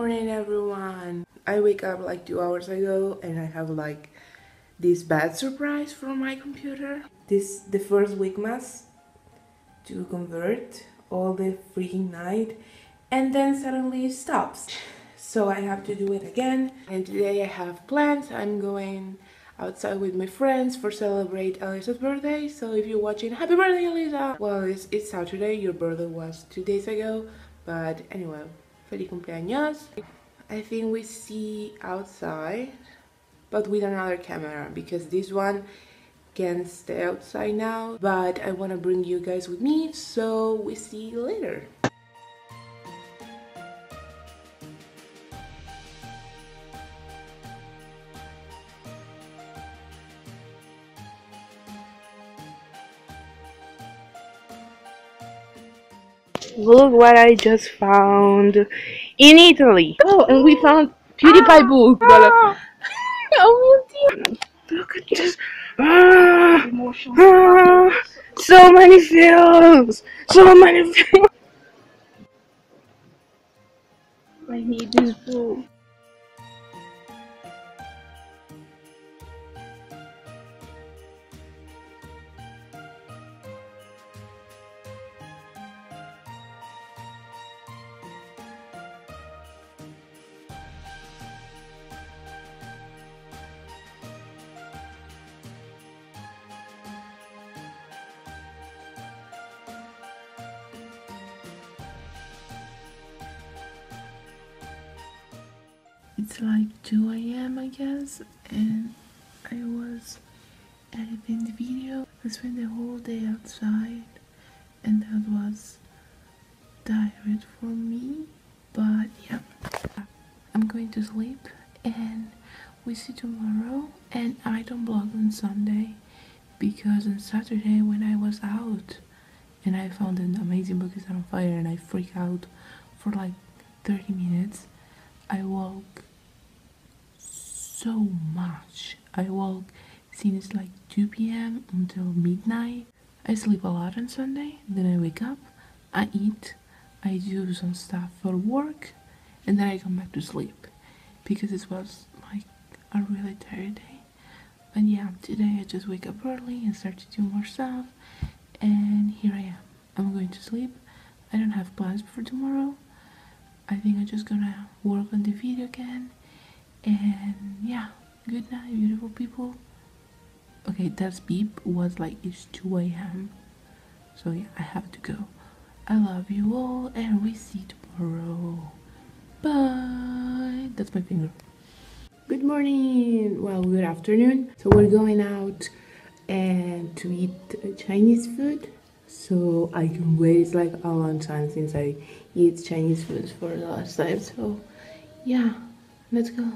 morning everyone i wake up like two hours ago and i have like this bad surprise from my computer this the first week Weekmas to convert all the freaking night and then suddenly it stops so i have to do it again and today i have plans i'm going outside with my friends for celebrate Elisa's birthday. So if you're watching, happy birthday, Elisa! Well, it's, it's Saturday. Your birthday was two days ago. But anyway, feliz cumpleaños. I think we see outside, but with another camera because this one can stay outside now. But I want to bring you guys with me, so we see you later. Look what I just found in Italy. Oh, and we found PewDiePie book. Ah. oh, Look at this. Ah, ah, so many films. So many films. I need this book. It's like 2 a.m. I guess and I was editing the video I spent the whole day outside and that was tired for me but yeah I'm going to sleep and we see tomorrow and I don't vlog on Sunday because on Saturday when I was out and I found an amazing book is on fire and I freak out for like 30 minutes I woke so much. I walk since like 2 p.m. until midnight. I sleep a lot on Sunday, then I wake up, I eat, I do some stuff for work, and then I come back to sleep because it was like a really tired day. But yeah, today I just wake up early and start to do more stuff, and here I am. I'm going to sleep. I don't have plans for tomorrow. I think I'm just gonna work on the video again and yeah good night beautiful people. Okay that's beep was like it's 2 a.m so yeah i have to go. I love you all and we see tomorrow. Bye. That's my finger. Good morning. Well good afternoon. So we're going out and to eat chinese food. So i can wait it's like a long time since i eat chinese food for the last time. So yeah let's go